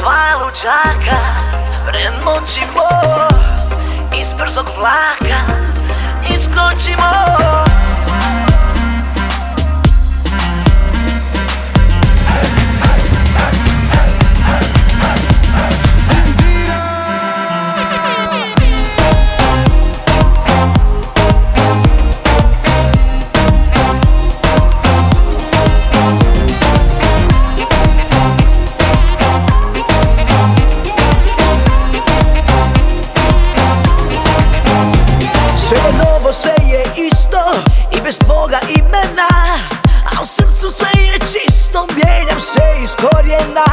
Dva luđaka, pred noćimo Iz brzog vlaka. iz korijena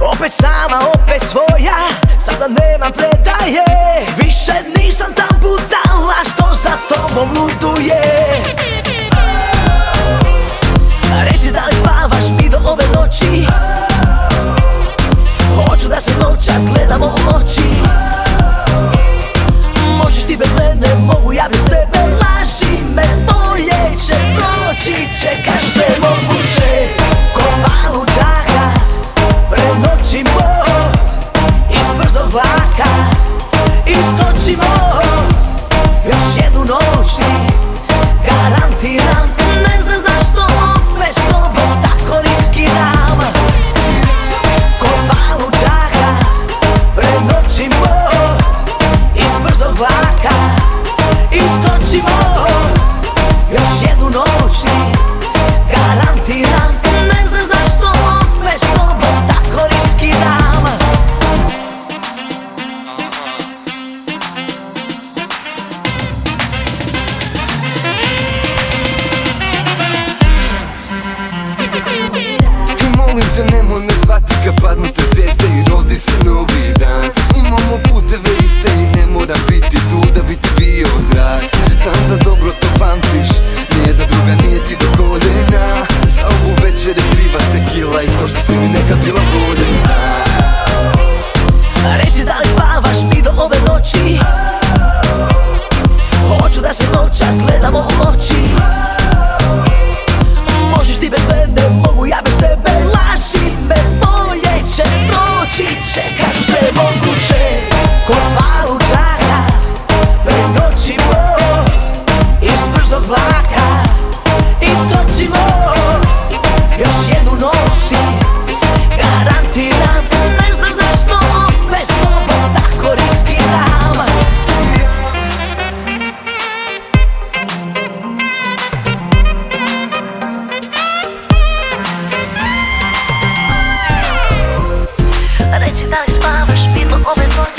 Opet sama, opet svoja. Sada nema predaje. Više nisam tam budala. Što za tobom ludo? 西蒙 neka padnu te zvijezde i rodi se novi dan. Imamo puteve iste i ne mora biti tu da bi ti bio drag. Znam da dobro to pamtiš, nijedna druga nije ti do koljena. Za ovu večer je kriva tequila i to što si mi nekad bila voljena. Reci da li spavaš mirno ove noći? Hoću da se noćas gledamo u oči. Nice Farbe, spielt man um den Mund.